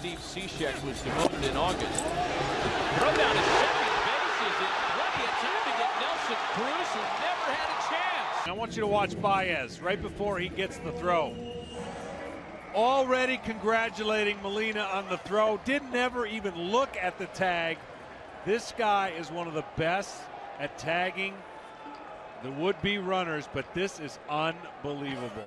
Steve Cishek was demoted in August. Throw down to second base is in plenty of time to get Nelson Cruz, who never had a chance. I want you to watch Baez right before he gets the throw. Already congratulating Molina on the throw. Didn't ever even look at the tag. This guy is one of the best at tagging the would be runners, but this is unbelievable.